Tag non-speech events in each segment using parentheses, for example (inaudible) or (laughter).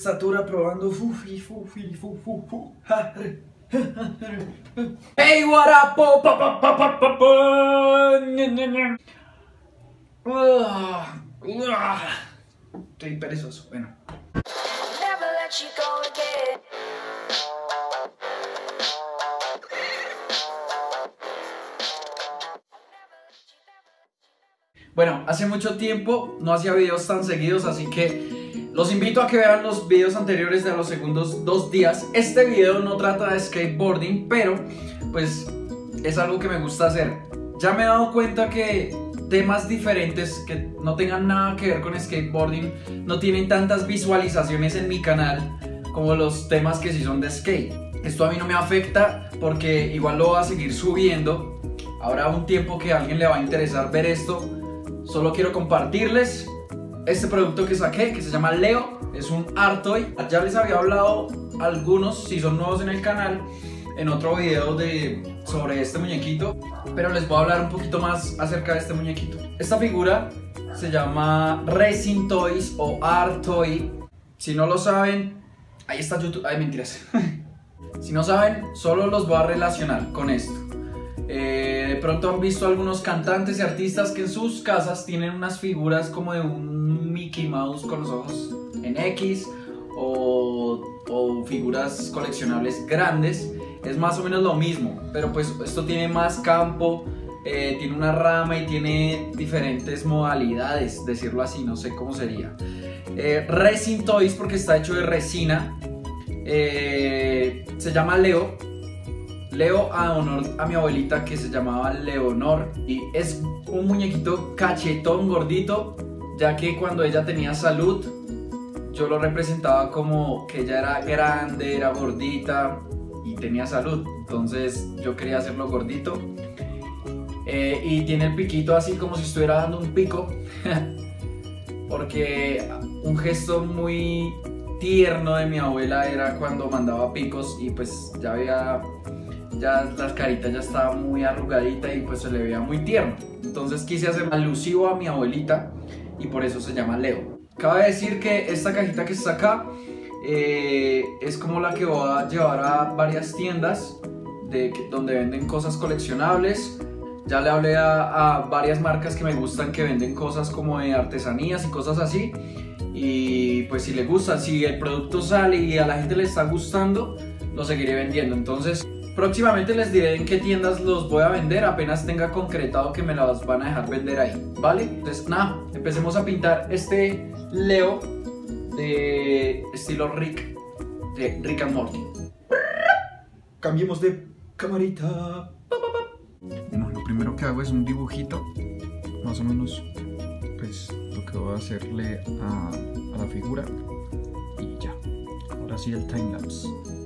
Satura probando. Hey, what up? po, pa, pa, pa, pa. Ah, ah. Estoy perezoso. Bueno. Never let you go again. Bueno, hace mucho tiempo no hacía videos tan seguidos, así que los invito a que vean los videos anteriores de los segundos dos días. Este video no trata de skateboarding, pero pues es algo que me gusta hacer. Ya me he dado cuenta que temas diferentes que no tengan nada que ver con skateboarding no tienen tantas visualizaciones en mi canal como los temas que sí son de skate. Esto a mí no me afecta porque igual lo voy a seguir subiendo. Habrá un tiempo que a alguien le va a interesar ver esto. Solo quiero compartirles este producto que saqué que se llama Leo. Es un art toy. Ya les había hablado algunos, si son nuevos en el canal, en otro video de, sobre este muñequito. Pero les voy a hablar un poquito más acerca de este muñequito. Esta figura se llama Resin Toys o Art Toy. Si no lo saben, ahí está YouTube. Ay, mentiras. (laughs) si no saben, solo los voy a relacionar con esto. Eh, de pronto han visto algunos cantantes y artistas que en sus casas tienen unas figuras como de un Mickey Mouse con los ojos en X o, figuras coleccionables grandes. Es más o menos lo mismo, pero pues esto tiene más campo, eh, tiene una rama y tiene diferentes modalidades, decirlo así, no sé cómo sería. Eh, Resin Toys porque está hecho de resina. Se llama Leo. Leo a honor a mi abuelita que se llamaba Leonor y es un muñequito cachetón gordito, ya que cuando ella tenía salud yo lo representaba como que ella era grande, era gordita y tenía salud, entonces yo quería hacerlo gordito. Eh, y tiene el piquito así como si estuviera dando un pico, (laughs) porque un gesto muy tierno de mi abuela era cuando mandaba picos y pues ya veía ya las caritas ya estaba muy arrugadita y pues se le veía muy tierno. Entonces quise hacer alusivo a mi abuelita y por eso se llama Leo. Cabe decir que esta cajita que está acá eh, es como la que voy a llevar a varias tiendas de, donde venden cosas coleccionables. Ya le hablé a, a varias marcas que me gustan que venden cosas como de artesanías y cosas así. Y pues si le gusta, si el producto sale y a la gente le está gustando, lo seguiré vendiendo. Entonces Próximamente les diré en qué tiendas los voy a vender apenas tenga concretado que me las van a dejar vender ahí, ¿vale? Entonces, nada, empecemos a pintar este Leo de estilo Rick, de Rick and Morty. Cambiemos de camarita. Bueno, lo primero que hago es un dibujito, más o menos, pues lo que voy a hacerle a, a la figura y ya. Ahora sí el timelapse. Empecemos.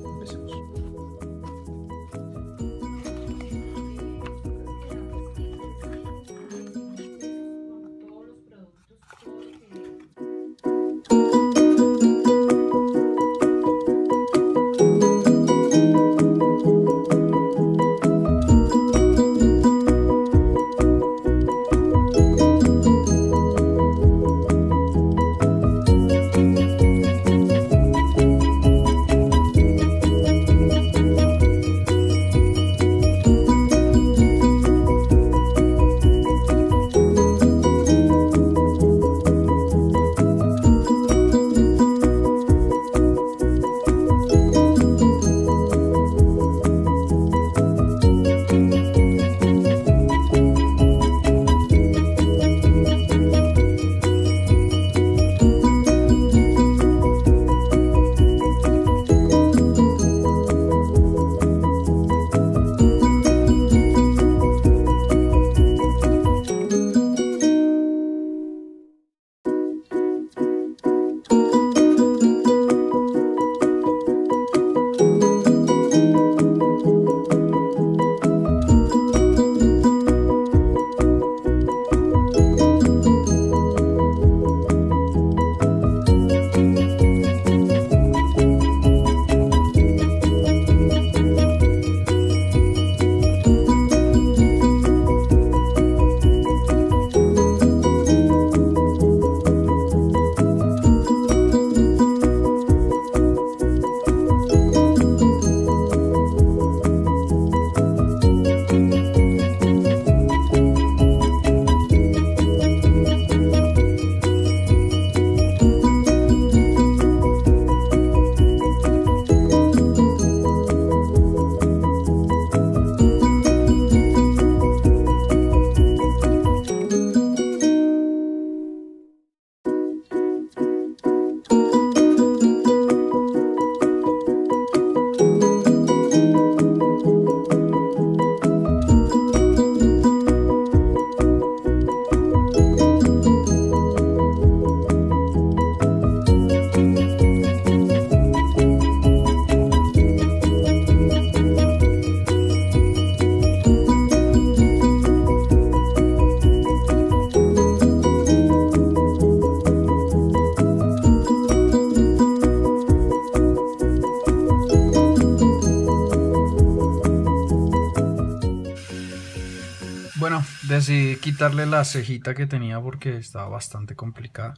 Decidí quitarle la cejita que tenía porque estaba bastante complicada.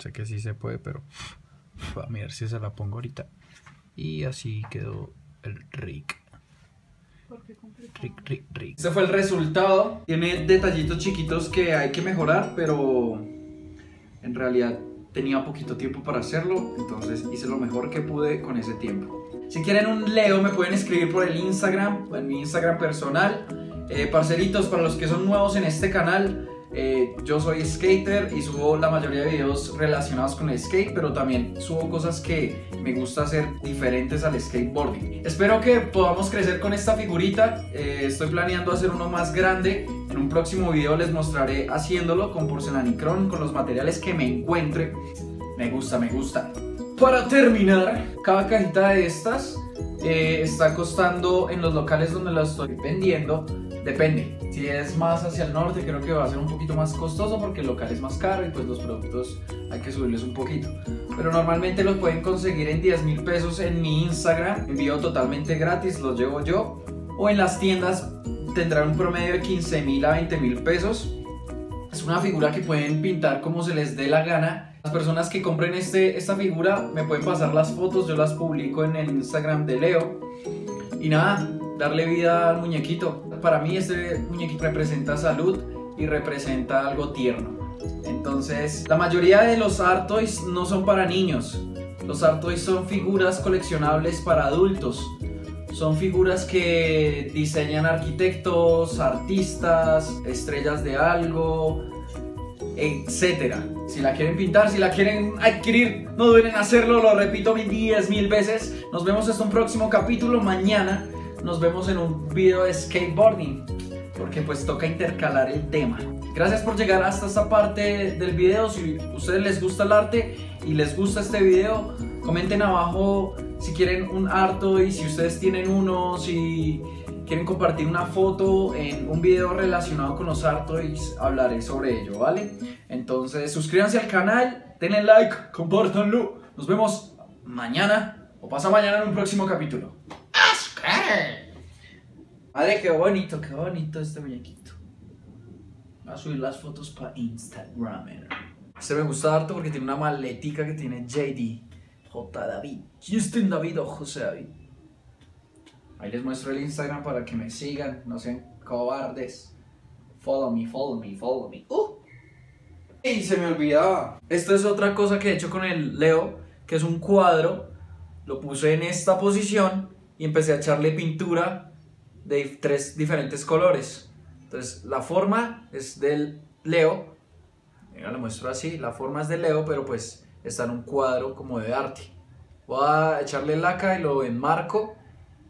Sé que sí se puede, pero a ver si se la pongo ahorita. Y así quedó el Rick. Rick, Rick, Rick. Este fue el resultado. Tiene detallitos chiquitos que hay que mejorar, pero en realidad tenía poquito tiempo para hacerlo, entonces hice lo mejor que pude con ese tiempo. Si quieren un Leo me pueden escribir por el Instagram, en mi Instagram personal. Eh, parceritos, para los que son nuevos en este canal, eh, yo soy skater y subo la mayoría de videos relacionados con el skate, pero también subo cosas que me gusta hacer diferentes al skateboarding. Espero que podamos crecer con esta figurita. Eh, estoy planeando hacer uno más grande. En un próximo video les mostraré haciéndolo con porcelanicrón, con los materiales que me encuentre. Me gusta, me gusta. Para terminar, cada cajita de estas eh, está costando en los locales donde las estoy vendiendo Depende, si es más hacia el norte creo que va a ser un poquito más costoso porque el local es más caro y pues los productos hay que subirles un poquito. Pero normalmente los pueden conseguir en 10 mil pesos en mi Instagram, envío totalmente gratis, los llevo yo. O en las tiendas tendrán un promedio de 15 mil a 20 mil pesos. Es una figura que pueden pintar como se les dé la gana. Las personas que compren este, esta figura me pueden pasar las fotos, yo las publico en el Instagram de Leo. Y nada, darle vida al muñequito. Para mí este muñequito representa salud y representa algo tierno. Entonces, la mayoría de los art toys no son para niños. Los art toys son figuras coleccionables para adultos. Son figuras que diseñan arquitectos, artistas, estrellas de algo, etc. Si la quieren pintar, si la quieren adquirir, no deben hacerlo, lo repito mil diez mil veces. Nos vemos hasta un próximo capítulo mañana nos vemos en un video de skateboarding, porque pues toca intercalar el tema. Gracias por llegar hasta esta parte del video. Si a ustedes les gusta el arte y les gusta este video, comenten abajo si quieren un harto y si ustedes tienen uno, si quieren compartir una foto en un video relacionado con los artois, hablaré sobre ello, ¿vale? Entonces suscríbanse al canal, denle like, compártanlo. Nos vemos mañana o pasa mañana en un próximo capítulo. Madre, qué bonito, qué bonito este muñequito. Voy a subir las fotos para Instagram. Este me gusta harto porque tiene una maletica que tiene JD. J. David. Justin David o José David. Ahí les muestro el Instagram para que me sigan. No sean cobardes. Follow me, follow me, follow me. ¡Uh! Y se me olvidaba. Esto es otra cosa que he hecho con el Leo, que es un cuadro. Lo puse en esta posición y empecé a echarle pintura de tres diferentes colores. Entonces, la forma es del Leo. Mira, lo muestro así. La forma es del Leo, pero pues está en un cuadro como de arte. Voy a echarle laca y lo enmarco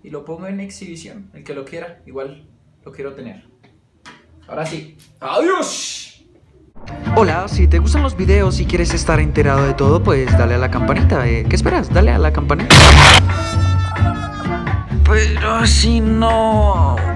y lo pongo en exhibición. El que lo quiera, igual lo quiero tener. Ahora sí. ¡Adiós! Hola, si te gustan los videos y quieres estar enterado de todo, pues dale a la campanita. Eh, ¿Qué esperas? Dale a la campanita. Pero si no...